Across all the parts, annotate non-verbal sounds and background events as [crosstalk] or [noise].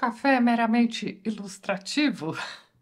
café é meramente ilustrativo?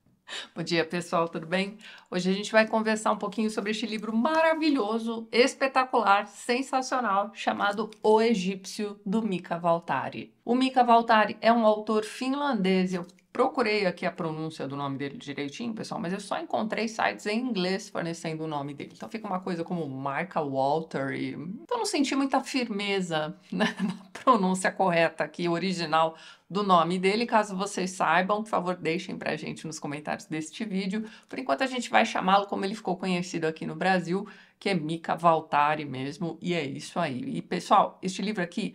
[laughs] Bom dia, pessoal, tudo bem? Hoje a gente vai conversar um pouquinho sobre este livro maravilhoso, espetacular, sensacional, chamado O Egípcio, do Mika Valtari. O Mika Valtari é um autor finlandês, eu Procurei aqui a pronúncia do nome dele direitinho, pessoal, mas eu só encontrei sites em inglês fornecendo o nome dele. Então fica uma coisa como Marca Walter e... Então não senti muita firmeza [laughs] né, na pronúncia correta aqui, original do nome dele. Caso vocês saibam, por favor, deixem pra gente nos comentários deste vídeo. Por enquanto a gente vai chamá-lo como ele ficou conhecido aqui no Brasil, que é Mika Valtari mesmo, e é isso aí. E pessoal, este livro aqui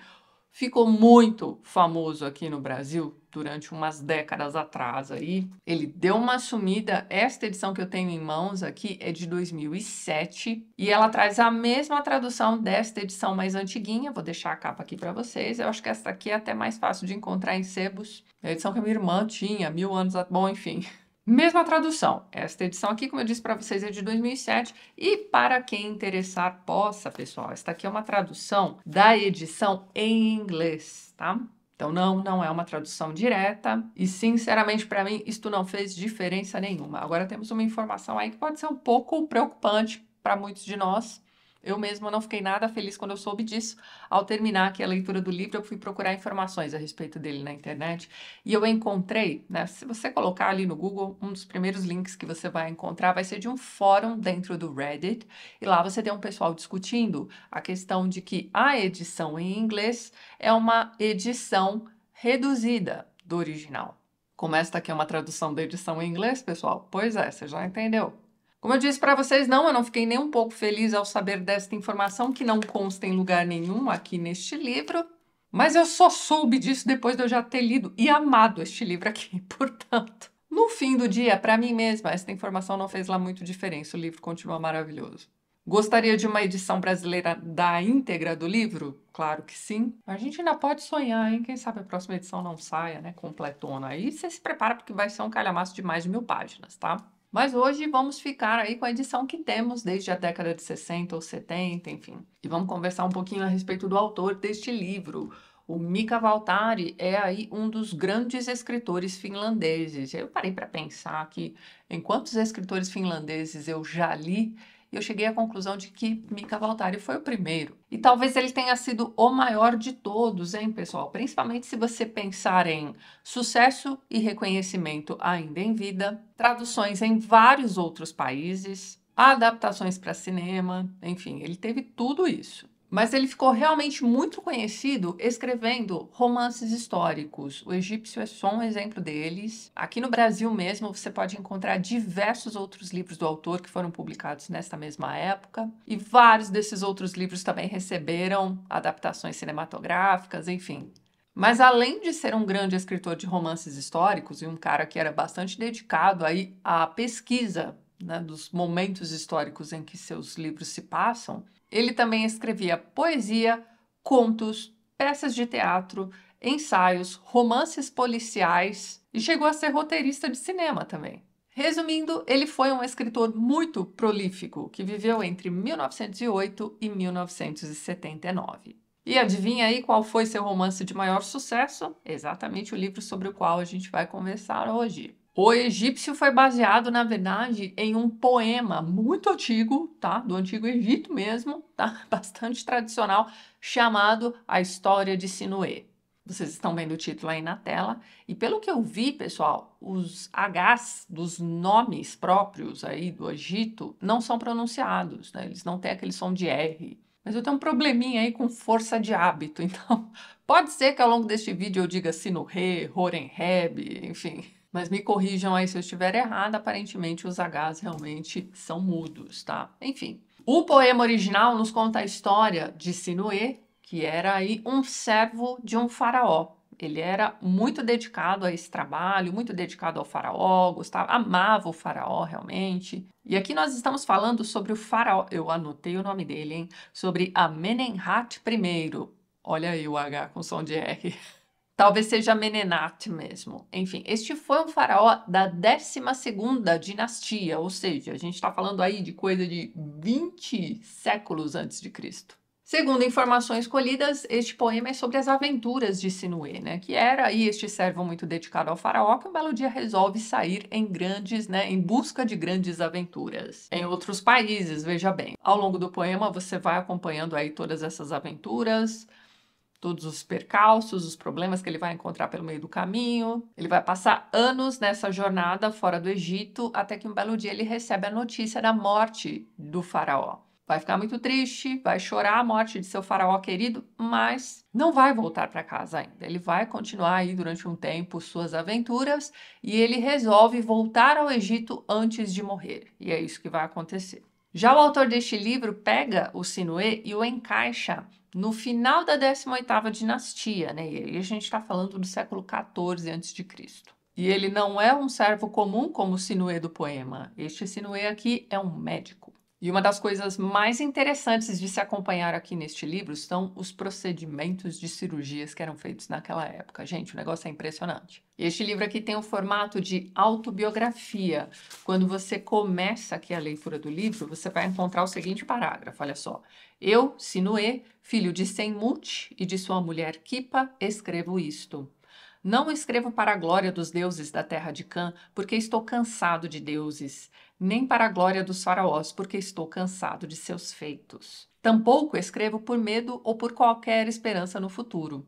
ficou muito famoso aqui no Brasil durante umas décadas atrás aí. Ele deu uma sumida. Esta edição que eu tenho em mãos aqui é de 2007 e ela traz a mesma tradução desta edição mais antiguinha. Vou deixar a capa aqui para vocês. Eu acho que esta aqui é até mais fácil de encontrar em sebos. É a edição que a minha irmã tinha, mil anos... Bom, enfim... [laughs] Mesma tradução. Esta edição aqui, como eu disse para vocês, é de 2007. E para quem interessar, possa, pessoal, esta aqui é uma tradução da edição em inglês, tá? Então não, não é uma tradução direta e sinceramente para mim isto não fez diferença nenhuma. Agora temos uma informação aí que pode ser um pouco preocupante para muitos de nós, eu mesma não fiquei nada feliz quando eu soube disso. Ao terminar aqui a leitura do livro, eu fui procurar informações a respeito dele na internet e eu encontrei, né, se você colocar ali no Google, um dos primeiros links que você vai encontrar vai ser de um fórum dentro do Reddit e lá você tem um pessoal discutindo a questão de que a edição em inglês é uma edição reduzida do original. Como esta aqui é uma tradução da edição em inglês, pessoal? Pois é, você já entendeu. Como eu disse para vocês, não, eu não fiquei nem um pouco feliz ao saber desta informação que não consta em lugar nenhum aqui neste livro, mas eu só soube disso depois de eu já ter lido e amado este livro aqui. [laughs] Portanto, no fim do dia, para mim mesma, esta informação não fez lá muito diferença. O livro continua maravilhoso. Gostaria de uma edição brasileira da íntegra do livro? Claro que sim. A gente ainda pode sonhar, hein? Quem sabe a próxima edição não saia, né? Completona. Aí você se prepara porque vai ser um calhamaço de mais de mil páginas, tá? Mas hoje vamos ficar aí com a edição que temos desde a década de 60 ou 70, enfim. E vamos conversar um pouquinho a respeito do autor deste livro. O Mika Valtari é aí um dos grandes escritores finlandeses. Eu parei para pensar que em quantos escritores finlandeses eu já li, e eu cheguei à conclusão de que Mika Valtari foi o primeiro. E talvez ele tenha sido o maior de todos, hein, pessoal? Principalmente se você pensar em sucesso e reconhecimento ainda em vida, traduções em vários outros países, adaptações para cinema, enfim, ele teve tudo isso. Mas ele ficou realmente muito conhecido escrevendo romances históricos. O Egípcio é só um exemplo deles. Aqui no Brasil mesmo você pode encontrar diversos outros livros do autor que foram publicados nesta mesma época. E vários desses outros livros também receberam adaptações cinematográficas, enfim. Mas além de ser um grande escritor de romances históricos e um cara que era bastante dedicado aí à pesquisa né, dos momentos históricos em que seus livros se passam, ele também escrevia poesia, contos, peças de teatro, ensaios, romances policiais e chegou a ser roteirista de cinema também. Resumindo, ele foi um escritor muito prolífico que viveu entre 1908 e 1979. E adivinha aí qual foi seu romance de maior sucesso? Exatamente o livro sobre o qual a gente vai conversar hoje. O egípcio foi baseado, na verdade, em um poema muito antigo, tá? Do Antigo Egito mesmo, tá? [laughs] Bastante tradicional, chamado A História de Sinuê. Vocês estão vendo o título aí na tela. E pelo que eu vi, pessoal, os Hs dos nomes próprios aí do Egito não são pronunciados, né? Eles não têm aquele som de R. Mas eu tenho um probleminha aí com força de hábito, [laughs] então pode ser que ao longo deste vídeo eu diga Sinuhe, Horenheb, enfim. Mas me corrijam aí se eu estiver errada, aparentemente os Hs realmente são mudos, tá? Enfim. O poema original nos conta a história de Sinuê, que era aí um servo de um faraó. Ele era muito dedicado a esse trabalho, muito dedicado ao faraó, gostava, amava o faraó realmente. E aqui nós estamos falando sobre o faraó, eu anotei o nome dele, hein? Sobre Amenemhat I. Olha aí o H com som de R. [laughs] Talvez seja Menenat mesmo. Enfim, este foi um faraó da 12ª dinastia, ou seja, a gente está falando aí de coisa de 20 séculos antes de Cristo. Segundo informações colhidas, este poema é sobre as aventuras de Sinuê, né? Que era aí este servo muito dedicado ao faraó que um belo dia resolve sair em grandes, né? Em busca de grandes aventuras em outros países, veja bem. Ao longo do poema você vai acompanhando aí todas essas aventuras, todos os percalços, os problemas que ele vai encontrar pelo meio do caminho. Ele vai passar anos nessa jornada fora do Egito até que um belo dia ele recebe a notícia da morte do faraó vai ficar muito triste, vai chorar a morte de seu faraó querido, mas não vai voltar para casa ainda. Ele vai continuar aí durante um tempo suas aventuras e ele resolve voltar ao Egito antes de morrer. E é isso que vai acontecer. Já o autor deste livro pega o Sinuê e o encaixa no final da 18ª dinastia, né? E a gente está falando do século 14 a.C. E ele não é um servo comum como o Sinuê do poema. Este Sinuê aqui é um médico. E uma das coisas mais interessantes de se acompanhar aqui neste livro são os procedimentos de cirurgias que eram feitos naquela época. Gente, o negócio é impressionante. Este livro aqui tem o formato de autobiografia. Quando você começa aqui a leitura do livro, você vai encontrar o seguinte parágrafo, olha só. Eu, Sinuê, filho de Senmut e de sua mulher Kipa, escrevo isto. Não escrevo para a glória dos deuses da terra de Cã, porque estou cansado de deuses, nem para a glória dos faraós, porque estou cansado de seus feitos. Tampouco escrevo por medo ou por qualquer esperança no futuro.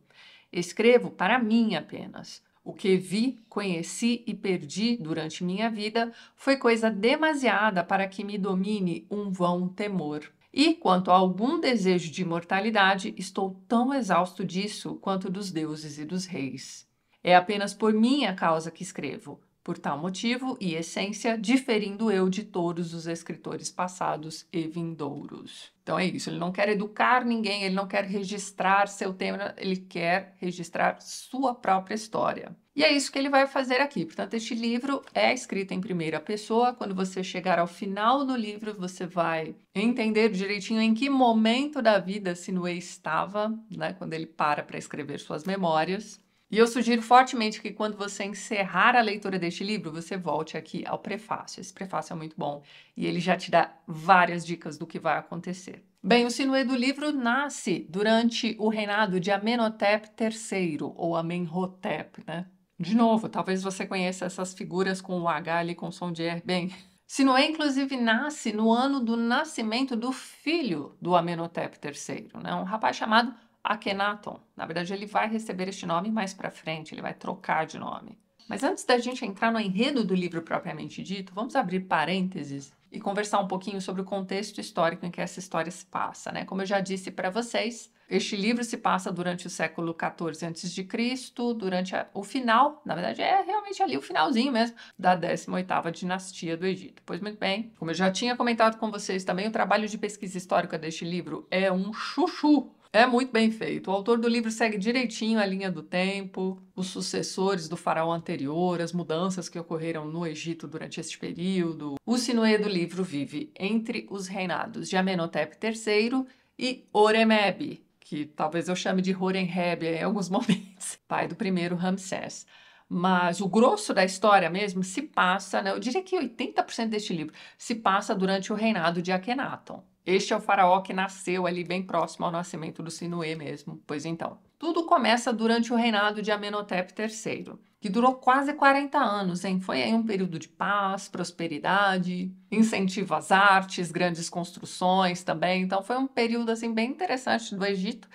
Escrevo para mim apenas. O que vi, conheci e perdi durante minha vida foi coisa demasiada para que me domine um vão temor. E quanto a algum desejo de imortalidade, estou tão exausto disso quanto dos deuses e dos reis. É apenas por minha causa que escrevo, por tal motivo e essência, diferindo eu de todos os escritores passados e vindouros. Então é isso, ele não quer educar ninguém, ele não quer registrar seu tema, ele quer registrar sua própria história. E é isso que ele vai fazer aqui. Portanto, este livro é escrito em primeira pessoa. Quando você chegar ao final do livro, você vai entender direitinho em que momento da vida Sinuê estava, né, quando ele para para escrever suas memórias. E eu sugiro fortemente que quando você encerrar a leitura deste livro, você volte aqui ao prefácio. Esse prefácio é muito bom e ele já te dá várias dicas do que vai acontecer. Bem, o sinuê do livro nasce durante o reinado de Amenhotep III, ou Amenhotep, né? De novo, talvez você conheça essas figuras com o H ali com som de R. Bem, Sinuê, inclusive, nasce no ano do nascimento do filho do Amenhotep III, né? um rapaz chamado Akhenaton. Na verdade, ele vai receber este nome mais para frente, ele vai trocar de nome. Mas antes da gente entrar no enredo do livro propriamente dito, vamos abrir parênteses e conversar um pouquinho sobre o contexto histórico em que essa história se passa, né? Como eu já disse para vocês, este livro se passa durante o século XIV a.C., durante a, o final, na verdade é realmente ali o finalzinho mesmo, da 18ª dinastia do Egito. Pois muito bem, como eu já tinha comentado com vocês também, o trabalho de pesquisa histórica deste livro é um chuchu é muito bem feito. O autor do livro segue direitinho a linha do tempo, os sucessores do faraó anterior, as mudanças que ocorreram no Egito durante este período. O sinuê do livro vive entre os reinados de Amenhotep III e Oremeb, que talvez eu chame de Horenheb em alguns [laughs] momentos, pai do primeiro Ramsés. Mas o grosso da história mesmo se passa, né, eu diria que 80% deste livro se passa durante o reinado de Akhenaton. Este é o faraó que nasceu ali bem próximo ao nascimento do Sinuê mesmo. Pois então, tudo começa durante o reinado de Amenhotep III, que durou quase 40 anos, hein? Foi aí um período de paz, prosperidade, incentivo às artes, grandes construções também. Então foi um período assim bem interessante do Egito.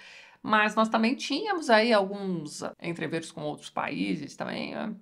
Mas nós também tínhamos aí alguns entreveros com outros países também. Né?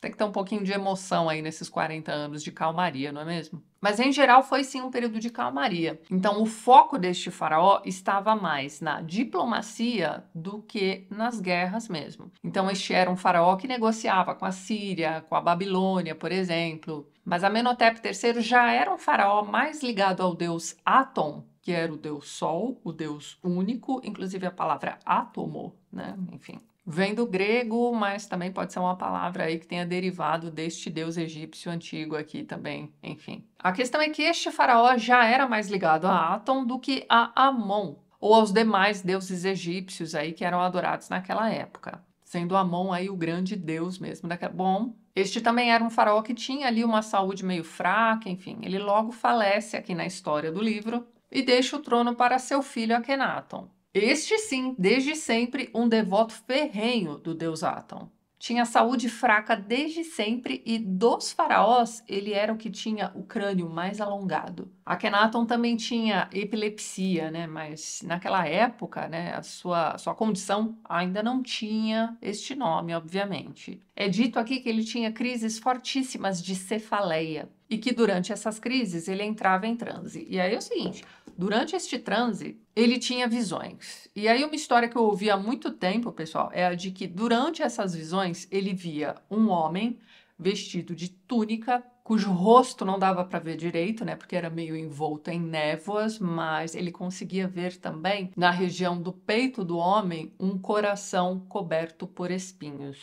Tem que ter um pouquinho de emoção aí nesses 40 anos de calmaria, não é mesmo? Mas em geral foi sim um período de calmaria. Então o foco deste faraó estava mais na diplomacia do que nas guerras mesmo. Então este era um faraó que negociava com a Síria, com a Babilônia, por exemplo. Mas Amenhotep III já era um faraó mais ligado ao deus Atom, que era o deus Sol, o deus único, inclusive a palavra átomo, né? Enfim, Vem do grego, mas também pode ser uma palavra aí que tenha derivado deste deus egípcio antigo aqui também, enfim. A questão é que este faraó já era mais ligado a Atom do que a Amon, ou aos demais deuses egípcios aí que eram adorados naquela época, sendo Amon aí o grande deus mesmo daquela. Bom, este também era um faraó que tinha ali uma saúde meio fraca, enfim, ele logo falece aqui na história do livro e deixa o trono para seu filho Akhenaton. Este sim, desde sempre, um devoto ferrenho do deus Aton tinha saúde fraca desde sempre e dos faraós ele era o que tinha o crânio mais alongado. Akhenaton também tinha epilepsia, né? Mas naquela época, né, a sua, sua condição ainda não tinha este nome, obviamente. É dito aqui que ele tinha crises fortíssimas de cefaleia e que durante essas crises ele entrava em transe. E aí é o seguinte, durante este transe, ele tinha visões. E aí uma história que eu ouvi há muito tempo, pessoal, é a de que durante essas visões ele via um homem vestido de túnica, cujo rosto não dava para ver direito, né, porque era meio envolto em névoas, mas ele conseguia ver também na região do peito do homem um coração coberto por espinhos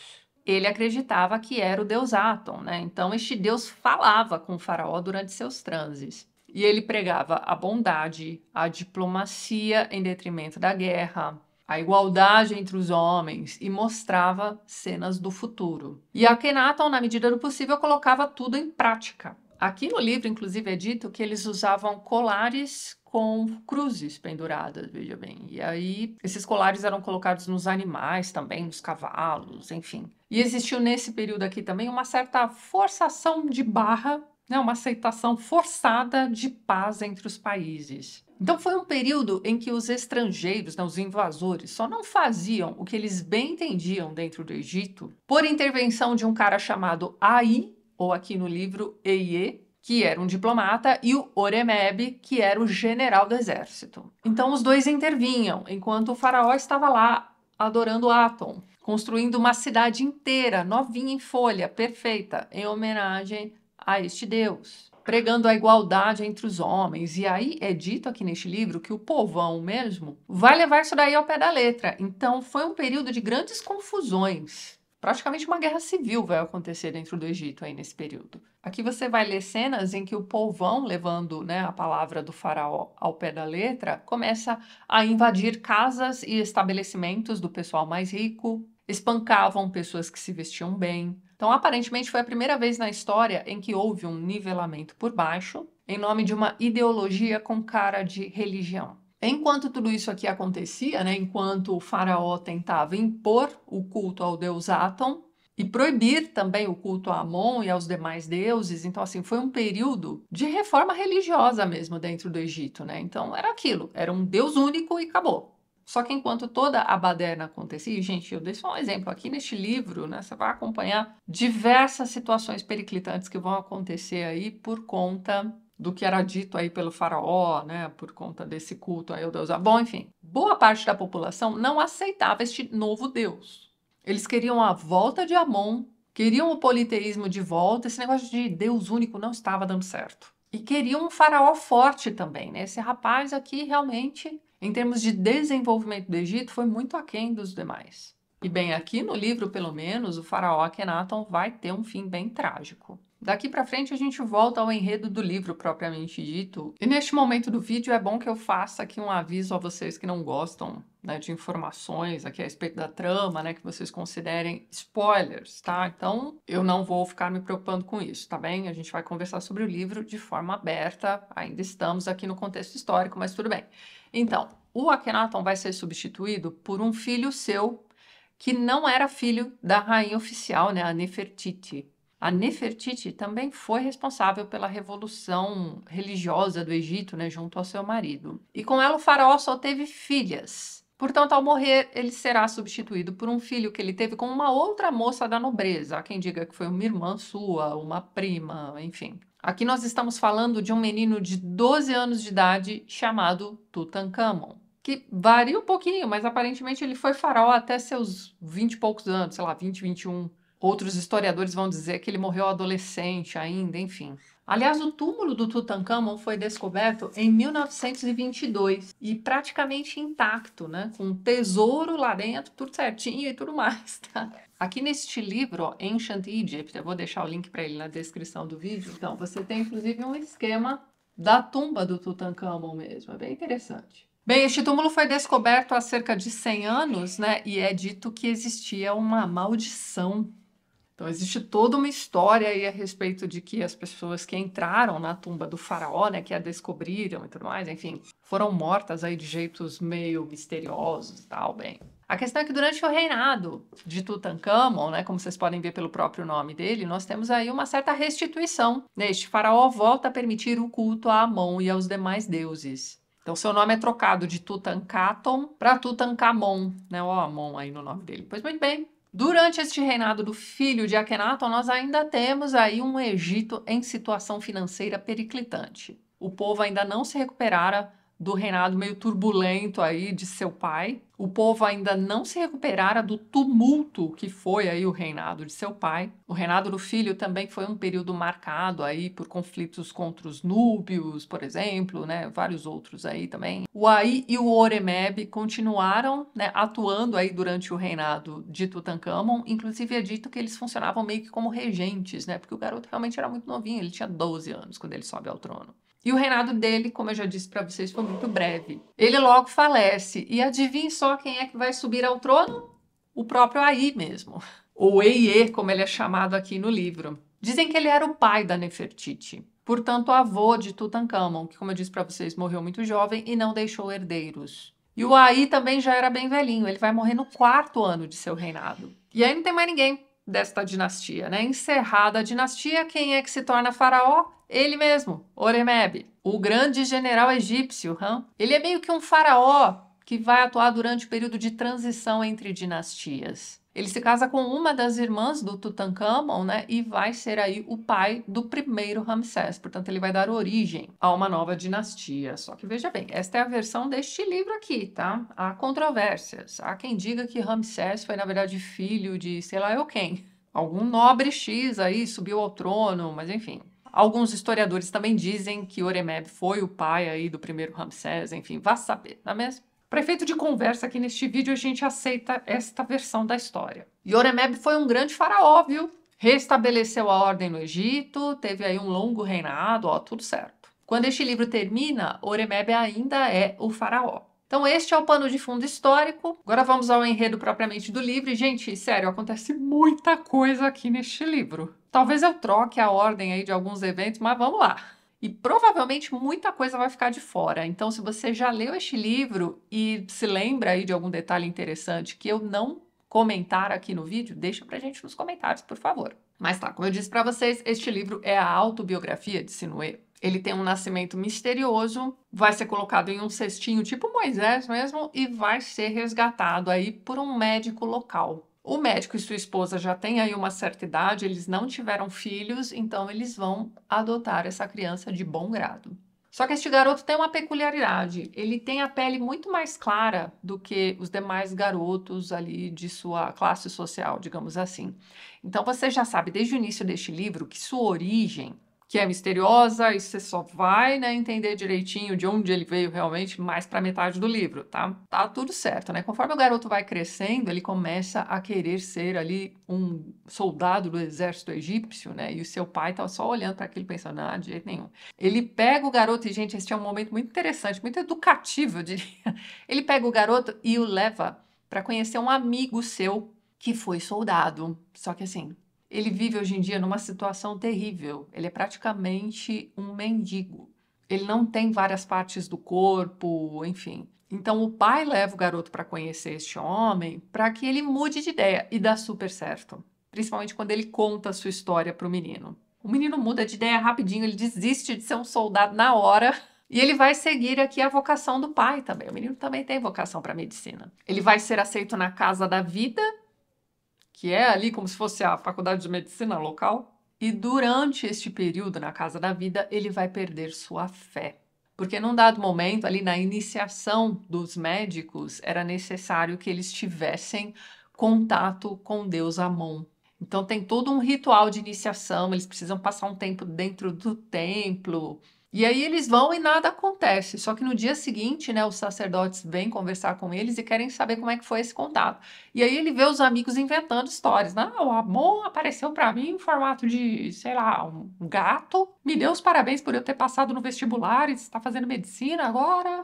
ele acreditava que era o deus Aton, né? Então este deus falava com o faraó durante seus transes. E ele pregava a bondade, a diplomacia em detrimento da guerra, a igualdade entre os homens e mostrava cenas do futuro. E Akhenaton, na medida do possível, colocava tudo em prática. Aqui no livro, inclusive, é dito que eles usavam colares com cruzes penduradas, veja bem. E aí, esses colares eram colocados nos animais também, nos cavalos, enfim. E existiu nesse período aqui também uma certa forçação de barra, né, uma aceitação forçada de paz entre os países. Então foi um período em que os estrangeiros, né, os invasores, só não faziam o que eles bem entendiam dentro do Egito por intervenção de um cara chamado Ai, ou aqui no livro Eie, que era um diplomata, e o Oremeb, que era o general do exército. Então os dois intervinham, enquanto o faraó estava lá adorando Atom, construindo uma cidade inteira, novinha em folha, perfeita, em homenagem a este deus, pregando a igualdade entre os homens. E aí é dito aqui neste livro que o povão mesmo vai levar isso daí ao pé da letra. Então foi um período de grandes confusões praticamente uma guerra civil vai acontecer dentro do Egito aí nesse período. Aqui você vai ler cenas em que o povão, levando né, a palavra do faraó ao pé da letra, começa a invadir casas e estabelecimentos do pessoal mais rico, espancavam pessoas que se vestiam bem. Então, aparentemente, foi a primeira vez na história em que houve um nivelamento por baixo, em nome de uma ideologia com cara de religião. Enquanto tudo isso aqui acontecia, né, enquanto o faraó tentava impor o culto ao deus Aton e proibir também o culto a Amon e aos demais deuses, então assim, foi um período de reforma religiosa mesmo dentro do Egito, né? Então era aquilo, era um deus único e acabou. Só que enquanto toda a baderna acontecia, gente, eu dei só um exemplo aqui neste livro, né? Você vai acompanhar diversas situações periclitantes que vão acontecer aí por conta do que era dito aí pelo faraó, né, por conta desse culto aí ao deus. Bom, enfim, boa parte da população não aceitava este novo deus. Eles queriam a volta de Amon, queriam o politeísmo de volta, esse negócio de deus único não estava dando certo. E queriam um faraó forte também, né? Esse rapaz aqui realmente, em termos de desenvolvimento do Egito, foi muito aquém dos demais. E bem, aqui no livro, pelo menos, o faraó Akhenaton vai ter um fim bem trágico. Daqui para frente a gente volta ao enredo do livro propriamente dito. E neste momento do vídeo é bom que eu faça aqui um aviso a vocês que não gostam né, de informações aqui a respeito da trama, né, que vocês considerem spoilers, tá? Então eu não vou ficar me preocupando com isso, tá bem? A gente vai conversar sobre o livro de forma aberta. Ainda estamos aqui no contexto histórico, mas tudo bem. Então, o Akhenaton vai ser substituído por um filho seu que não era filho da rainha oficial, né, a Nefertiti. A Nefertiti também foi responsável pela revolução religiosa do Egito, né, junto ao seu marido. E com ela o faraó só teve filhas. Portanto, ao morrer, ele será substituído por um filho que ele teve com uma outra moça da nobreza. Há quem diga que foi uma irmã sua, uma prima, enfim. Aqui nós estamos falando de um menino de 12 anos de idade chamado Tutankhamon, que varia um pouquinho, mas aparentemente ele foi faraó até seus 20 e poucos anos, sei lá, 20, 21. Outros historiadores vão dizer que ele morreu adolescente ainda, enfim. Aliás, o túmulo do Tutankhamon foi descoberto em 1922 e praticamente intacto, né? Com um tesouro lá dentro, tudo certinho e tudo mais, [laughs] tá? Aqui neste livro, ó, Ancient Egypt, eu vou deixar o link para ele na descrição do vídeo. Então, você tem inclusive um esquema da tumba do Tutankhamon mesmo, é bem interessante. Bem, este túmulo foi descoberto há cerca de 100 anos, né? E é dito que existia uma maldição Então existe toda uma história aí a respeito de que as pessoas que entraram na tumba do faraó, né, que a descobriram e tudo mais, enfim, foram mortas aí de jeitos meio misteriosos e tal, bem. A questão é que durante o reinado de Tutankhamon, né, como vocês podem ver pelo próprio nome dele, nós temos aí uma certa restituição. Este faraó volta a permitir o culto a Amon e aos demais deuses. Então, seu nome é trocado de Tutankhaton para Tutankhamon, né? O Amon aí no nome dele. Pois muito bem. Durante este reinado do filho de Akhenaton, nós ainda temos aí um Egito em situação financeira periclitante. O povo ainda não se recuperara do reinado meio turbulento aí de seu pai. O povo ainda não se recuperara do tumulto que foi aí o reinado de seu pai. O reinado do filho também foi um período marcado aí por conflitos contra os núbios, por exemplo, né, vários outros aí também. O Ai e o Oremeb continuaram, né, atuando aí durante o reinado de Tutankhamon, inclusive é dito que eles funcionavam meio que como regentes, né, porque o garoto realmente era muito novinho, ele tinha 12 anos quando ele sobe ao trono. E o reinado dele, como eu já disse para vocês, foi muito breve. Ele logo falece. E adivinhe só quem é que vai subir ao trono? O próprio Aí mesmo. Ou Eie, como ele é chamado aqui no livro. Dizem que ele era o pai da Nefertiti. Portanto, avô de Tutankhamon, que, como eu disse para vocês, morreu muito jovem e não deixou herdeiros. E o Aí também já era bem velhinho, ele vai morrer no quarto ano de seu reinado. E aí não tem mais ninguém desta dinastia, né? Encerrada a dinastia, quem é que se torna faraó? Ele mesmo, Oremeb, o grande general egípcio. Hein? Ele é meio que um faraó que vai atuar durante o período de transição entre dinastias. Ele se casa com uma das irmãs do Tutankhamon, né, e vai ser aí o pai do primeiro Ramsés. Portanto, ele vai dar origem a uma nova dinastia. Só que veja bem, esta é a versão deste livro aqui, tá? Há controvérsias. Há quem diga que Ramsés foi na verdade filho de, sei lá eu quem, algum nobre X aí subiu ao trono, mas enfim. Alguns historiadores também dizem que Oremeb foi o pai aí do primeiro Ramsés, enfim, vá saber, não é mesmo? Para efeito de conversa aqui neste vídeo, a gente aceita esta versão da história. Yoremeb foi um grande faraó, viu? Restabeleceu a ordem no Egito, teve aí um longo reinado, ó, tudo certo. Quando este livro termina, Oremeb ainda é o faraó. Então este é o pano de fundo histórico. Agora vamos ao enredo propriamente do livro. E, gente, sério, acontece muita coisa aqui neste livro. Talvez eu troque a ordem aí de alguns eventos, mas vamos lá. E provavelmente muita coisa vai ficar de fora. Então, se você já leu este livro e se lembra aí de algum detalhe interessante que eu não comentar aqui no vídeo, deixa pra gente nos comentários, por favor. Mas tá, como eu disse para vocês, este livro é a autobiografia de Sinuê. Ele tem um nascimento misterioso, vai ser colocado em um cestinho tipo Moisés mesmo e vai ser resgatado aí por um médico local. O médico e sua esposa já têm aí uma certa idade, eles não tiveram filhos, então eles vão adotar essa criança de bom grado. Só que este garoto tem uma peculiaridade. Ele tem a pele muito mais clara do que os demais garotos ali de sua classe social, digamos assim. Então você já sabe desde o início deste livro que sua origem que é misteriosa e você só vai né, entender direitinho de onde ele veio realmente mais para metade do livro, tá? Tá tudo certo, né? Conforme o garoto vai crescendo, ele começa a querer ser ali um soldado do exército egípcio, né? E o seu pai tá só olhando para aquilo pensando, ah, de jeito nenhum. Ele pega o garoto e, gente, esse é um momento muito interessante, muito educativo, eu diria. [laughs] Ele pega o garoto e o leva para conhecer um amigo seu que foi soldado. Só que assim, ele vive hoje em dia numa situação terrível. Ele é praticamente um mendigo. Ele não tem várias partes do corpo, enfim. Então o pai leva o garoto para conhecer este homem para que ele mude de ideia e dá super certo. Principalmente quando ele conta a sua história para o menino. O menino muda de ideia rapidinho, ele desiste de ser um soldado na hora [laughs] e ele vai seguir aqui a vocação do pai também. O menino também tem vocação para medicina. Ele vai ser aceito na casa da vida que é ali como se fosse a faculdade de medicina local. E durante este período na Casa da Vida, ele vai perder sua fé. Porque num dado momento, ali na iniciação dos médicos, era necessário que eles tivessem contato com Deus Amon. Então tem todo um ritual de iniciação, eles precisam passar um tempo dentro do templo, e aí eles vão e nada acontece. Só que no dia seguinte, né, os sacerdotes vêm conversar com eles e querem saber como é que foi esse contato. E aí ele vê os amigos inventando histórias. Não, o Amon apareceu para mim em formato de, sei lá, um gato. Me deu os parabéns por eu ter passado no vestibular e está fazendo medicina agora.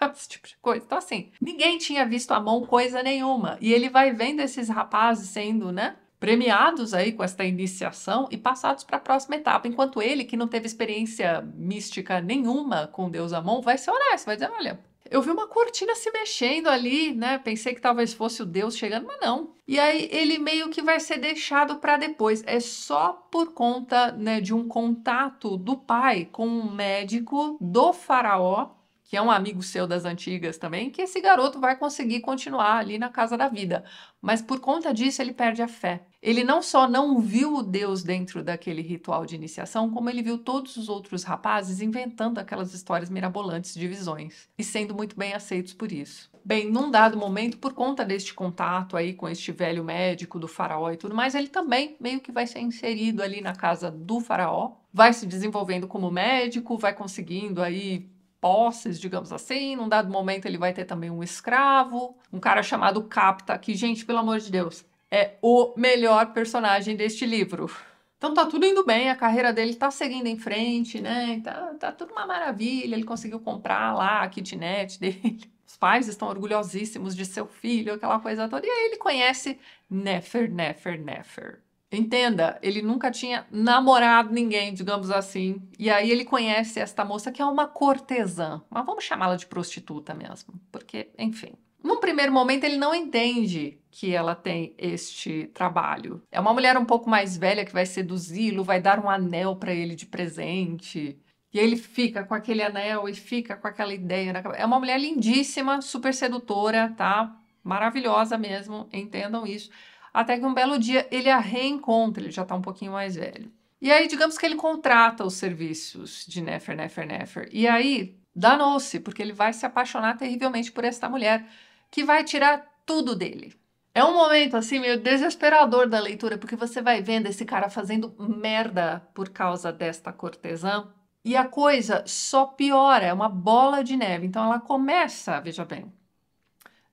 [laughs] Esse tipo de coisa. Então, assim, ninguém tinha visto a mão coisa nenhuma. E ele vai vendo esses rapazes sendo, né, premiados aí com esta iniciação e passados para a próxima etapa, enquanto ele, que não teve experiência mística nenhuma com Deus Amon, vai ser honesto, vai dizer, olha, eu vi uma cortina se mexendo ali, né? Pensei que talvez fosse o Deus chegando, mas não. E aí ele meio que vai ser deixado para depois. É só por conta né, de um contato do pai com um médico do faraó que é um amigo seu das antigas também, que esse garoto vai conseguir continuar ali na casa da vida. Mas por conta disso, ele perde a fé. Ele não só não viu o Deus dentro daquele ritual de iniciação, como ele viu todos os outros rapazes inventando aquelas histórias mirabolantes de visões e sendo muito bem aceitos por isso. Bem, num dado momento, por conta deste contato aí com este velho médico do faraó e tudo mais, ele também meio que vai ser inserido ali na casa do faraó, vai se desenvolvendo como médico, vai conseguindo aí posses, digamos assim. Num dado momento ele vai ter também um escravo, um cara chamado Capta, que, gente, pelo amor de Deus, é o melhor personagem deste livro. Então tá tudo indo bem, a carreira dele tá seguindo em frente, né? Tá, tá tudo uma maravilha, ele conseguiu comprar lá a kitnet [laughs] dele. Os pais estão orgulhosíssimos de seu filho, aquela coisa toda. E aí ele conhece Nefer, Nefer, Nefer. Entenda, ele nunca tinha namorado ninguém, digamos assim. E aí ele conhece esta moça que é uma cortesã, mas vamos chamá-la de prostituta mesmo, porque, enfim. Num primeiro momento ele não entende que ela tem este trabalho. É uma mulher um pouco mais velha que vai seduzi-lo, vai dar um anel para ele de presente. E ele fica com aquele anel e fica com aquela ideia. É uma mulher lindíssima, super sedutora, tá? Maravilhosa mesmo, entendam isso até que um belo dia ele a reencontra, ele já está um pouquinho mais velho. E aí, digamos que ele contrata os serviços de Nefer, Nefer, Nefer. E aí, danou-se, porque ele vai se apaixonar terrivelmente por esta mulher, que vai tirar tudo dele. É um momento, assim, meio desesperador da leitura, porque você vai vendo esse cara fazendo merda por causa desta cortesã. E a coisa só piora, é uma bola de neve. Então ela começa, veja bem,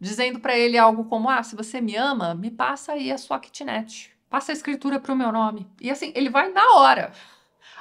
dizendo para ele algo como: Ah, se você me ama, me passa aí a sua kitnet. Passa a escritura para o meu nome. E assim, ele vai na hora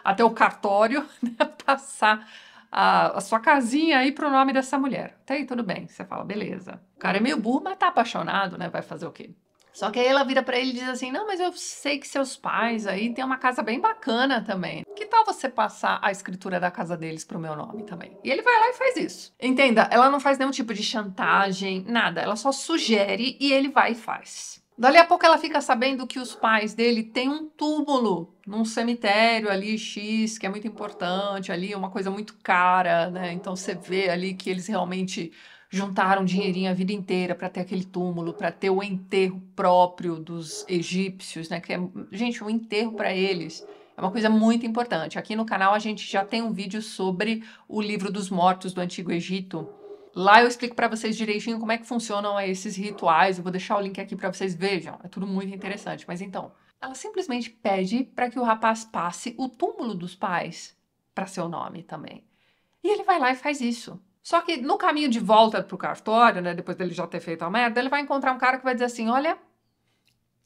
até o cartório [laughs] né, passar a, a, sua casinha aí para o nome dessa mulher. Até aí tudo bem. Você fala, beleza. O cara é meio burro, mas tá apaixonado, né? Vai fazer o quê? Só que aí ela vira para ele e diz assim: Não, mas eu sei que seus pais aí têm uma casa bem bacana também. Que tal você passar a escritura da casa deles pro meu nome também? E ele vai lá e faz isso. Entenda, ela não faz nenhum tipo de chantagem, nada. Ela só sugere e ele vai e faz. Dali a pouco ela fica sabendo que os pais dele têm um túmulo num cemitério ali X, que é muito importante, ali uma coisa muito cara, né? Então você vê ali que eles realmente juntaram dinheirinho a vida inteira para ter aquele túmulo, para ter o enterro próprio dos egípcios, né? Que é, gente, o enterro para eles é uma coisa muito importante. Aqui no canal a gente já tem um vídeo sobre o livro dos mortos do Antigo Egito. Lá eu explico para vocês direitinho como é que funcionam esses rituais. Eu vou deixar o link aqui para vocês vejam. É tudo muito interessante. Mas então, ela simplesmente pede para que o rapaz passe o túmulo dos pais para seu nome também. E ele vai lá e faz isso. Só que no caminho de volta pro cartório, né, depois dele já ter feito a merda, ele vai encontrar um cara que vai dizer assim: Olha,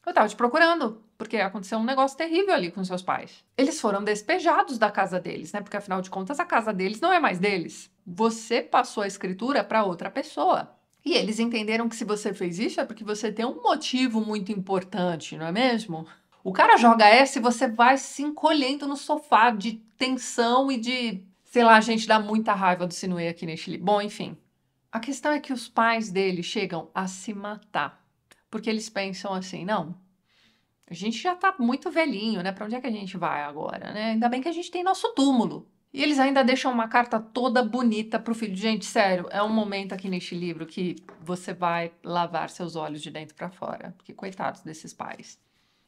eu tava te procurando, porque aconteceu um negócio terrível ali com seus pais. Eles foram despejados da casa deles, né? Porque afinal de contas a casa deles não é mais deles. Você passou a escritura para outra pessoa. E eles entenderam que se você fez isso é porque você tem um motivo muito importante, não é mesmo? O cara joga essa e você vai se encolhendo no sofá de tensão e de Sei lá, a gente dá muita raiva do Sinuê aqui neste livro. Bom, enfim. A questão é que os pais dele chegam a se matar. Porque eles pensam assim, não, a gente já tá muito velhinho, né? Para onde é que a gente vai agora, né? Ainda bem que a gente tem nosso túmulo. E eles ainda deixam uma carta toda bonita pro filho. Gente, sério, é um momento aqui neste livro que você vai lavar seus olhos de dentro para fora. Porque coitados desses pais.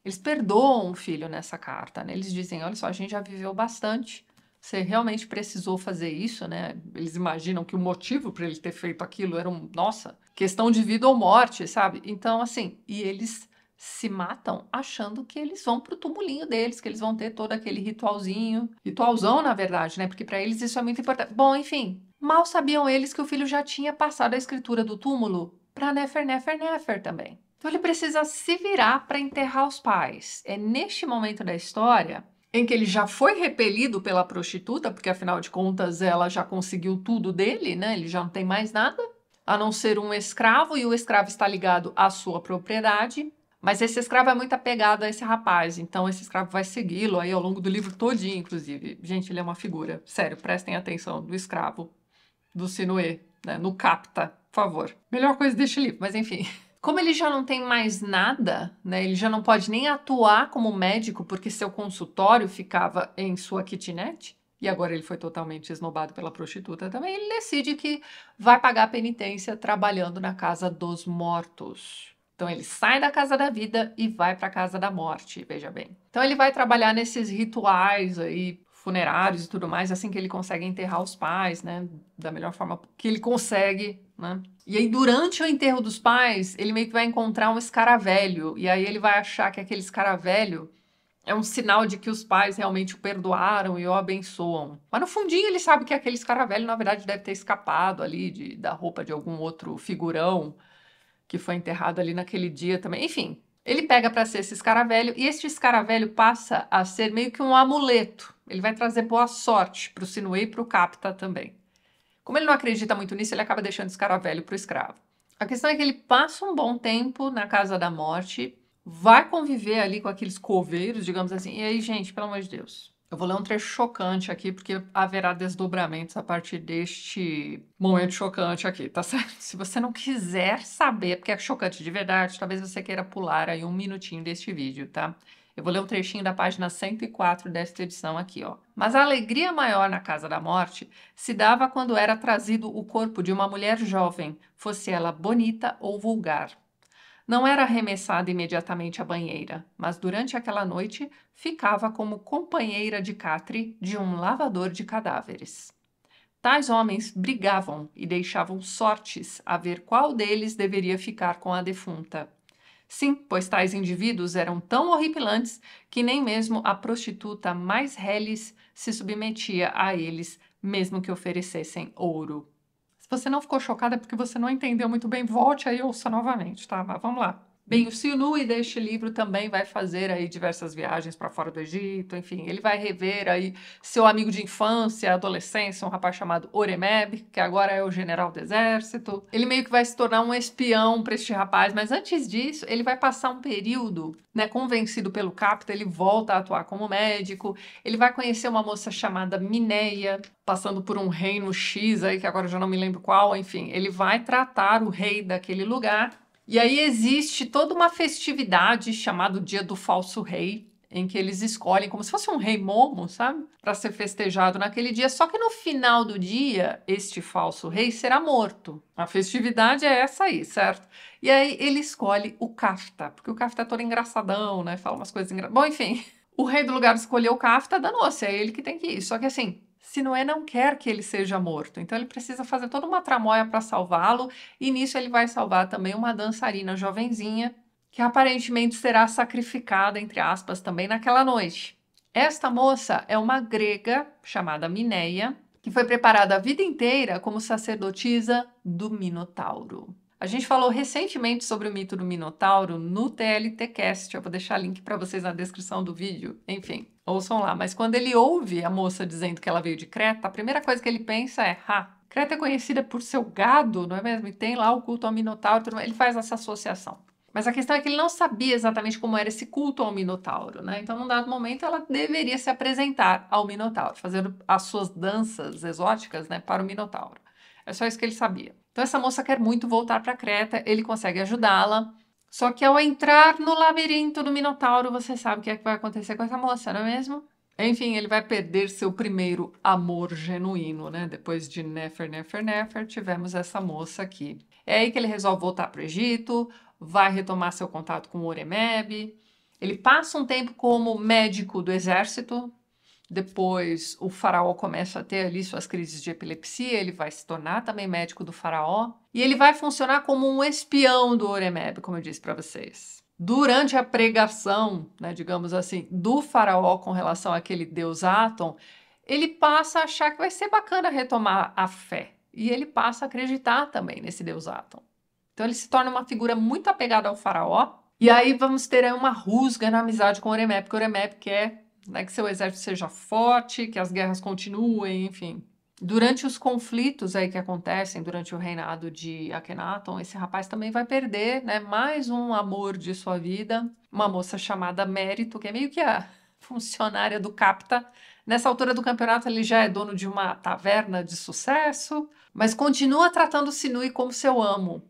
Eles perdoam o filho nessa carta, né? Eles dizem, olha só, a gente já viveu bastante. Você realmente precisou fazer isso, né? Eles imaginam que o motivo para ele ter feito aquilo era um, nossa, questão de vida ou morte, sabe? Então, assim, e eles se matam achando que eles vão pro tumulinho deles, que eles vão ter todo aquele ritualzinho, ritualzão, na verdade, né? Porque para eles isso é muito importante. Bom, enfim, mal sabiam eles que o filho já tinha passado a escritura do túmulo para Nefer, Nefer, Nefer também. Então ele precisa se virar para enterrar os pais. É neste momento da história em que ele já foi repelido pela prostituta, porque afinal de contas ela já conseguiu tudo dele, né? Ele já não tem mais nada, a não ser um escravo, e o escravo está ligado à sua propriedade. Mas esse escravo é muito apegado a esse rapaz, então esse escravo vai segui-lo aí ao longo do livro todinho, inclusive. Gente, ele é uma figura. Sério, prestem atenção no escravo do Sinuê, né? No Capta, por favor. Melhor coisa deste livro, mas enfim. [laughs] Como ele já não tem mais nada, né? Ele já não pode nem atuar como médico porque seu consultório ficava em sua kitnet. E agora ele foi totalmente esnobado pela prostituta também. Ele decide que vai pagar a penitência trabalhando na casa dos mortos. Então ele sai da casa da vida e vai para a casa da morte, veja bem. Então ele vai trabalhar nesses rituais aí funerários e tudo mais, assim que ele consegue enterrar os pais, né, da melhor forma que ele consegue, né? E aí durante o enterro dos pais, ele meio que vai encontrar um escaravelho e aí ele vai achar que aquele escaravelho é um sinal de que os pais realmente o perdoaram e o abençoam. Mas no fundinho ele sabe que aquele escaravelho, na verdade, deve ter escapado ali de, da roupa de algum outro figurão que foi enterrado ali naquele dia também. Enfim, ele pega para ser esse escaravelho e este escaravelho passa a ser meio que um amuleto. Ele vai trazer boa sorte para o Sinuê e para o Capta também. Como ele não acredita muito nisso, ele acaba deixando o escaravelho para o escravo. A questão é que ele passa um bom tempo na casa da morte, vai conviver ali com aqueles coveiros, digamos assim. E aí, gente, pelo amor de Deus, eu vou ler um trecho chocante aqui, porque haverá desdobramentos a partir deste momento chocante aqui, tá certo? [laughs] Se você não quiser saber, porque é chocante de verdade, talvez você queira pular aí um minutinho deste vídeo, tá? Eu vou ler um trechinho da página 104 desta edição aqui, ó. Mas a alegria maior na casa da morte se dava quando era trazido o corpo de uma mulher jovem, fosse ela bonita ou vulgar. Não era arremessada imediatamente à banheira, mas durante aquela noite ficava como companheira de catre de um lavador de cadáveres. Tais homens brigavam e deixavam sortes a ver qual deles deveria ficar com a defunta. Sim, pois tais indivíduos eram tão horripilantes que nem mesmo a prostituta mais reles se submetia a eles, mesmo que oferecessem ouro. Se você não ficou chocada é porque você não entendeu muito bem, volte aí e ouça novamente, tá? Mas vamos lá. Bem, o Sinui deste livro também vai fazer aí diversas viagens para fora do Egito, enfim, ele vai rever aí seu amigo de infância, adolescência, um rapaz chamado Oremeb, que agora é o general do exército. Ele meio que vai se tornar um espião para este rapaz, mas antes disso, ele vai passar um período, né, convencido pelo capta, ele volta a atuar como médico, ele vai conhecer uma moça chamada Mineia, passando por um reino X aí, que agora eu já não me lembro qual, enfim, ele vai tratar o rei daquele lugar e aí existe toda uma festividade chamada Dia do Falso Rei, em que eles escolhem como se fosse um rei momo, sabe? Para ser festejado naquele dia. Só que no final do dia, este falso rei será morto. A festividade é essa aí, certo? E aí ele escolhe o Kafta, porque o Kafta é todo engraçadão, né? Fala umas coisas engraçadas. Bom, enfim, [laughs] o rei do lugar escolheu o Kafta, danou-se, é ele que tem que ir. Só que assim, Sinué não quer que ele seja morto, então ele precisa fazer toda uma tramóia para salvá-lo, e nisso ele vai salvar também uma dançarina jovenzinha, que aparentemente será sacrificada, entre aspas, também naquela noite. Esta moça é uma grega chamada Mineia, que foi preparada a vida inteira como sacerdotisa do Minotauro. A gente falou recentemente sobre o mito do Minotauro no TLTcast. Eu vou deixar link para vocês na descrição do vídeo. Enfim, ouçam lá. Mas quando ele ouve a moça dizendo que ela veio de Creta, a primeira coisa que ele pensa é: ha, Creta é conhecida por seu gado, não é mesmo? E tem lá o culto ao Minotauro. Ele faz essa associação. Mas a questão é que ele não sabia exatamente como era esse culto ao Minotauro, né? Então, num dado momento, ela deveria se apresentar ao Minotauro, fazendo as suas danças exóticas, né, para o Minotauro. É só isso que ele sabia. Então essa moça quer muito voltar para Creta, ele consegue ajudá-la. Só que ao entrar no labirinto do Minotauro, você sabe o que, é que vai acontecer com essa moça, não é mesmo? Enfim, ele vai perder seu primeiro amor genuíno, né? Depois de Nefer, Nefer, Nefer, tivemos essa moça aqui. É aí que ele resolve voltar para o Egito, vai retomar seu contato com o Oremeb. Ele passa um tempo como médico do exército, depois o faraó começa a ter ali suas crises de epilepsia, ele vai se tornar também médico do faraó e ele vai funcionar como um espião do Oremeb, como eu disse para vocês. Durante a pregação, né, digamos assim, do faraó com relação àquele deus Atom, ele passa a achar que vai ser bacana retomar a fé e ele passa a acreditar também nesse deus Atom. Então ele se torna uma figura muito apegada ao faraó e aí vamos ter uma rusga na amizade com Oremeb, porque Oremeb quer né, que seu exército seja forte, que as guerras continuem, enfim. Durante os conflitos aí que acontecem durante o reinado de Akhenaton, esse rapaz também vai perder, né, mais um amor de sua vida, uma moça chamada Mérito, que é meio que a [laughs] funcionária do Capta. Nessa altura do campeonato, ele já é dono de uma taverna de sucesso, mas continua tratando Sinui como seu amo.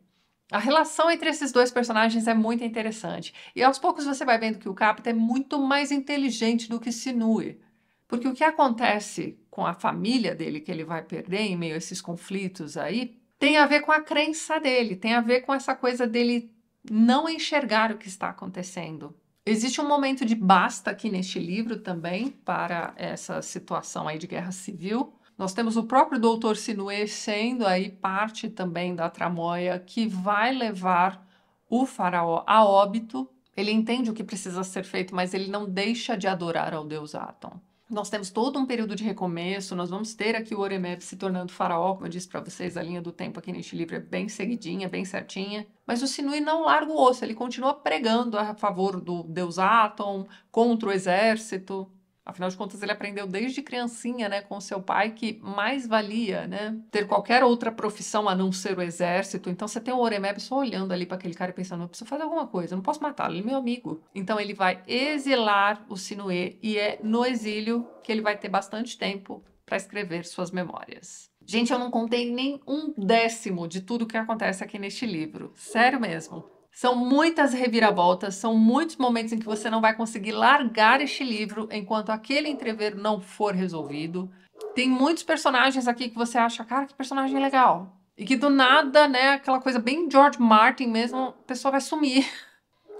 A relação entre esses dois personagens é muito interessante. E aos poucos você vai vendo que o Capta é muito mais inteligente do que Sinui. Porque o que acontece com a família dele, que ele vai perder em meio a esses conflitos aí, tem a ver com a crença dele, tem a ver com essa coisa dele não enxergar o que está acontecendo. Existe um momento de basta aqui neste livro também para essa situação aí de guerra civil. Nós temos o próprio doutor Sinuê sendo aí parte também da tramóia que vai levar o faraó a óbito. Ele entende o que precisa ser feito, mas ele não deixa de adorar ao deus Atom. Nós temos todo um período de recomeço, nós vamos ter aqui o Oremeb se tornando faraó, como eu disse para vocês, a linha do tempo aqui neste livro é bem seguidinha, bem certinha. Mas o Sinui não larga o osso, ele continua pregando a favor do deus Atom, contra o exército. Afinal de contas, ele aprendeu desde criancinha, né, com seu pai, que mais valia, né, ter qualquer outra profissão a não ser o exército. Então você tem o Oremeb só olhando ali para aquele cara e pensando, eu preciso fazer alguma coisa, não posso matá-lo, ele é meu amigo. Então ele vai exilar o Sinuê e é no exílio que ele vai ter bastante tempo para escrever suas memórias. Gente, eu não contei nem um décimo de tudo que acontece aqui neste livro. Sério mesmo. São muitas reviravoltas, são muitos momentos em que você não vai conseguir largar este livro enquanto aquele entrever não for resolvido. Tem muitos personagens aqui que você acha, cara, que personagem legal. E que do nada, né, aquela coisa bem George Martin mesmo, a pessoa vai sumir.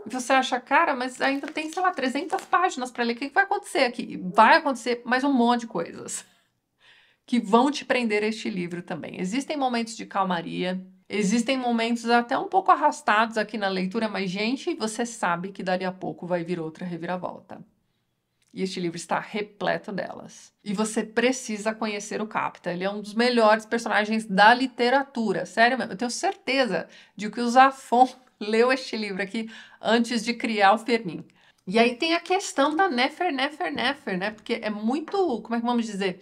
E você acha, cara, mas ainda tem, sei lá, 300 páginas para ler. O que vai acontecer aqui? Vai acontecer mais um monte de coisas [laughs] que vão te prender este livro também. Existem momentos de calmaria, Existem momentos até um pouco arrastados aqui na leitura, mas, gente, você sabe que dali a pouco vai vir outra reviravolta. E este livro está repleto delas. E você precisa conhecer o Capta. Ele é um dos melhores personagens da literatura. Sério mesmo. Eu tenho certeza de que o Zafon [laughs] leu este livro aqui antes de criar o Fermin. E aí tem a questão da Nefer, Nefer, Nefer, né? Porque é muito, como é que vamos dizer?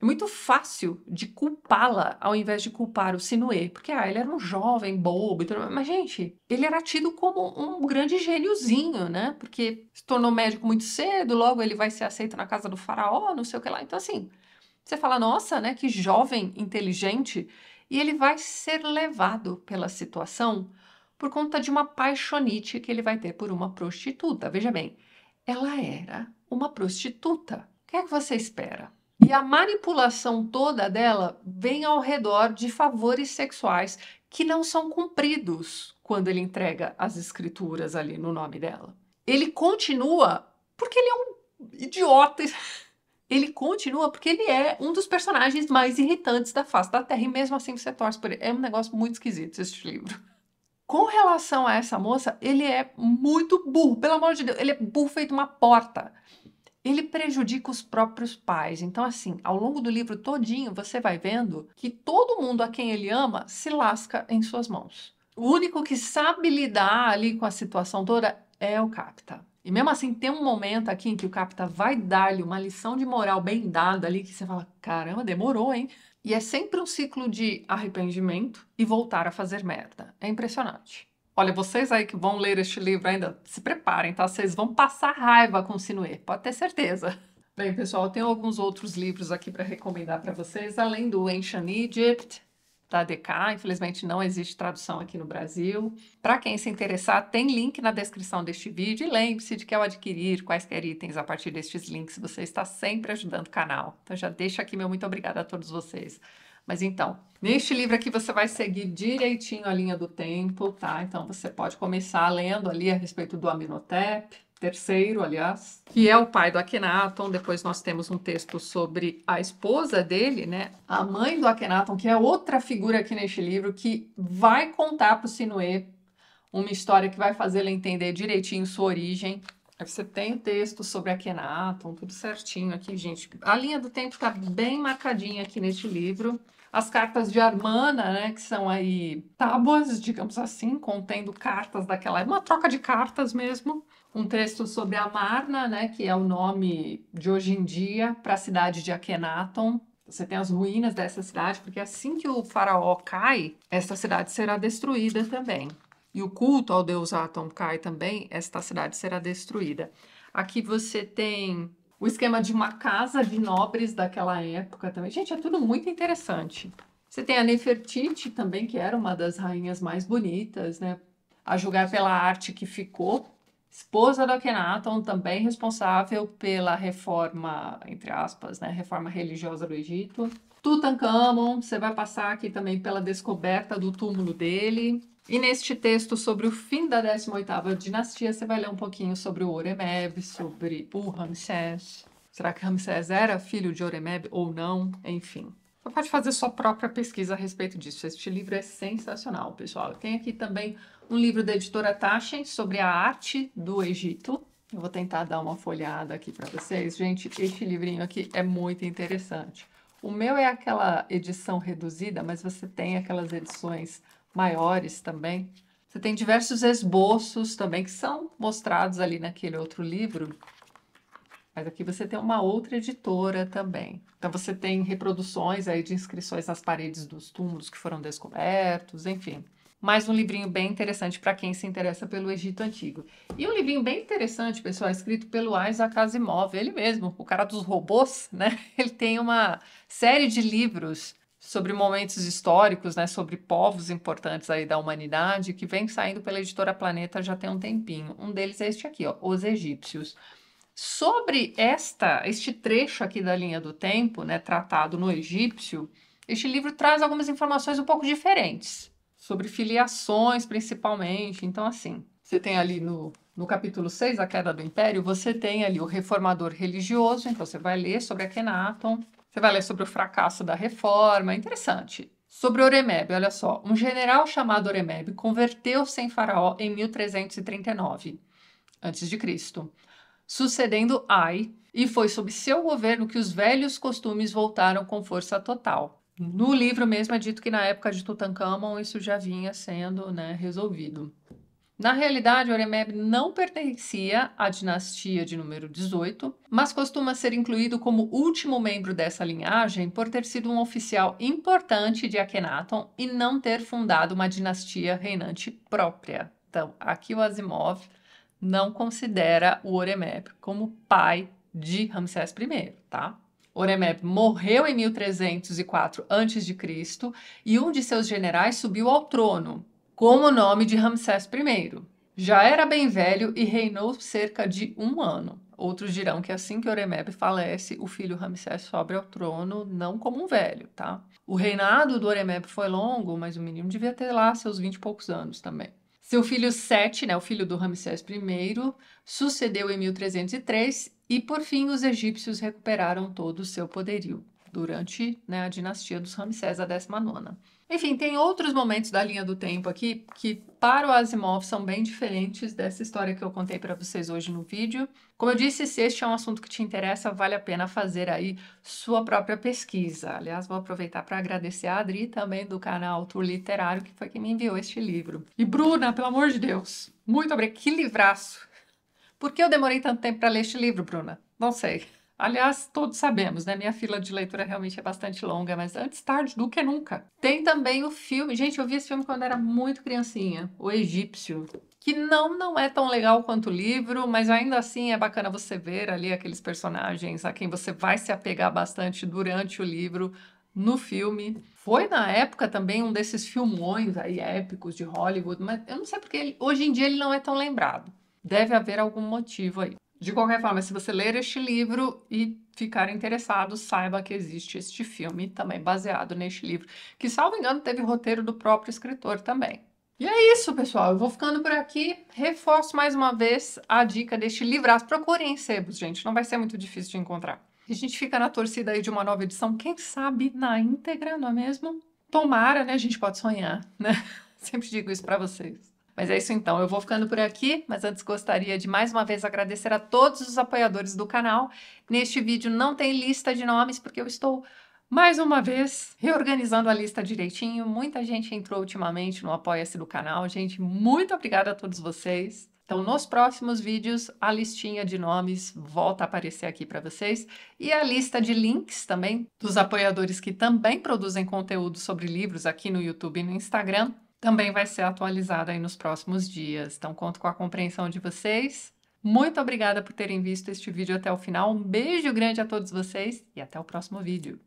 É muito fácil de culpá-la ao invés de culpar o Sinuê, porque ah, ele era um jovem bobo, mas gente, ele era tido como um grande gêniozinho, né? Porque se tornou médico muito cedo, logo ele vai ser aceito na casa do faraó, não sei o que lá. Então assim, você fala, nossa, né, que jovem inteligente, e ele vai ser levado pela situação por conta de uma paixonite que ele vai ter por uma prostituta. Veja bem, ela era uma prostituta. O que é que você espera? E a manipulação toda dela vem ao redor de favores sexuais que não são cumpridos quando ele entrega as escrituras ali no nome dela. Ele continua porque ele é um idiota. [laughs] Ele continua porque ele é um dos personagens mais irritantes da face da Terra e mesmo assim você torce por ele. É um negócio muito esquisito esse livro. Com relação a essa moça, ele é muito burro, pelo amor de Deus, ele é burro feito uma porta ele prejudica os próprios pais. Então, assim, ao longo do livro todinho, você vai vendo que todo mundo a quem ele ama se lasca em suas mãos. O único que sabe lidar ali com a situação toda é o Capta. E mesmo assim, tem um momento aqui em que o Capta vai dar-lhe uma lição de moral bem dada ali, que você fala, caramba, demorou, hein? E é sempre um ciclo de arrependimento e voltar a fazer merda. É impressionante. Olha, vocês aí que vão ler este livro ainda, se preparem, tá? Vocês vão passar raiva com o Sinuê, pode ter certeza. Bem, pessoal, eu tenho alguns outros livros aqui para recomendar para vocês, além do Ancient Egypt, da DK. Infelizmente não existe tradução aqui no Brasil. Para quem se interessar, tem link na descrição deste vídeo. E lembre-se de que ao adquirir quaisquer itens a partir destes links, você está sempre ajudando o canal. Então já deixo aqui meu muito obrigada a todos vocês. Mas então, neste livro aqui você vai seguir direitinho a linha do tempo, tá? Então você pode começar lendo ali a respeito do Aminotep, terceiro, aliás, que é o pai do Akhenaton. Depois nós temos um texto sobre a esposa dele, né? A mãe do Akhenaton, que é outra figura aqui neste livro, que vai contar para o Sinuê uma história que vai fazer ele entender direitinho sua origem. Aí você tem o texto sobre Akhenaton, tudo certinho aqui, gente. A linha do tempo está bem marcadinha aqui neste livro as cartas de Armana, né, que são aí tábuas, digamos assim, contendo cartas daquela, uma troca de cartas mesmo. Um texto sobre a Marna, né, que é o nome de hoje em dia para a cidade de Akhenaton. Você tem as ruínas dessa cidade, porque assim que o faraó cai, essa cidade será destruída também. E o culto ao deus Atom cai também, esta cidade será destruída. Aqui você tem o esquema de uma casa de nobres daquela época também. Gente, é tudo muito interessante. Você tem a Nefertiti também, que era uma das rainhas mais bonitas, né? A julgar pela arte que ficou esposa do Akhenaton, também responsável pela reforma, entre aspas, né, reforma religiosa do Egito. Tutankhamon, você vai passar aqui também pela descoberta do túmulo dele. E neste texto sobre o fim da 18ª dinastia, você vai ler um pouquinho sobre o Oremeb, sobre o Ramsés. Será que Ramsés era filho de Oremeb ou não? Enfim. Você pode fazer sua própria pesquisa a respeito disso. Este livro é sensacional, pessoal. Tem aqui também um livro da editora Taschen sobre a arte do Egito. Eu vou tentar dar uma folhada aqui para vocês. Gente, este livrinho aqui é muito interessante. O meu é aquela edição reduzida, mas você tem aquelas edições maiores também. Você tem diversos esboços também que são mostrados ali naquele outro livro. Mas aqui você tem uma outra editora também. Então você tem reproduções aí de inscrições nas paredes dos túmulos que foram descobertos, enfim mais um livrinho bem interessante para quem se interessa pelo Egito Antigo. E um livrinho bem interessante, pessoal, escrito pelo Isaac Asimov, ele mesmo, o cara dos robôs, né? [laughs] Ele tem uma série de livros sobre momentos históricos, né, sobre povos importantes aí da humanidade, que vem saindo pela editora Planeta já tem um tempinho. Um deles é este aqui, ó, Os Egípcios. Sobre esta, este trecho aqui da linha do tempo, né, tratado no egípcio, este livro traz algumas informações um pouco diferentes sobre filiações principalmente. Então, assim, você tem ali no, no capítulo 6, A Queda do Império, você tem ali o reformador religioso, então você vai ler sobre Akhenaton, você vai ler sobre o fracasso da reforma, interessante. Sobre Oremeb, olha só, um general chamado Oremeb converteu-se em faraó em 1339 a.C., sucedendo Ai, e foi sob seu governo que os velhos costumes voltaram com força total. No livro mesmo é dito que na época de Tutankhamon isso já vinha sendo né, resolvido. Na realidade, Oremeb não pertencia à dinastia de número 18, mas costuma ser incluído como último membro dessa linhagem por ter sido um oficial importante de Akhenaton e não ter fundado uma dinastia reinante própria. Então, aqui o Asimov não considera o Oremeb como pai de Ramsés I, tá? Oremeb morreu em 1304 a.C. e um de seus generais subiu ao trono, com o nome de Ramsés I. Já era bem velho e reinou cerca de um ano. Outros dirão que assim que Oremeb falece, o filho Ramsés sobe ao trono, não como um velho, tá? O reinado do Oremeb foi longo, mas o menino devia ter lá seus vinte e poucos anos também. Seu filho Sete, né, o filho do Ramsés I, sucedeu em 1303 e, por fim, os egípcios recuperaram todo o seu poderio durante né, a dinastia dos Ramsés, a 19. Enfim, tem outros momentos da linha do tempo aqui que, para o Asimov, são bem diferentes dessa história que eu contei para vocês hoje no vídeo. Como eu disse, se este é um assunto que te interessa, vale a pena fazer aí sua própria pesquisa. Aliás, vou aproveitar para agradecer a Adri, também do canal Tour Literário, que foi quem me enviou este livro. E Bruna, pelo amor de Deus, muito obrigada. Que livraço! Por que eu demorei tanto tempo para ler este livro, Bruna? Não sei. Aliás, todos sabemos, né? Minha fila de leitura realmente é bastante longa, mas antes tarde do que nunca. Tem também o filme. Gente, eu vi esse filme quando era muito criancinha, O Egípcio. Que não, não é tão legal quanto o livro, mas ainda assim é bacana você ver ali aqueles personagens a quem você vai se apegar bastante durante o livro, no filme. Foi na época também um desses filmões aí épicos de Hollywood, mas eu não sei porque ele, hoje em dia ele não é tão lembrado. Deve haver algum motivo aí. De qualquer forma, se você ler este livro e ficar interessado, saiba que existe este filme também baseado neste livro, que, salvo engano, teve roteiro do próprio escritor também. E é isso, pessoal. Eu vou ficando por aqui. Reforço mais uma vez a dica deste livraço. Procurem em sebos, gente. Não vai ser muito difícil de encontrar. A gente fica na torcida aí de uma nova edição, quem sabe na íntegra, não é mesmo? Tomara, né? A gente pode sonhar, né? [laughs] Sempre digo isso para vocês. Mas é isso então, eu vou ficando por aqui, mas antes gostaria de mais uma vez agradecer a todos os apoiadores do canal. Neste vídeo não tem lista de nomes porque eu estou mais uma vez reorganizando a lista direitinho. Muita gente entrou ultimamente no Apoia-se do canal. Gente, muito obrigada a todos vocês. Então, nos próximos vídeos, a listinha de nomes volta a aparecer aqui para vocês e a lista de links também dos apoiadores que também produzem conteúdo sobre livros aqui no YouTube e no Instagram também vai ser atualizada aí nos próximos dias. Então, conto com a compreensão de vocês. Muito obrigada por terem visto este vídeo até o final. Um beijo grande a todos vocês e até o próximo vídeo.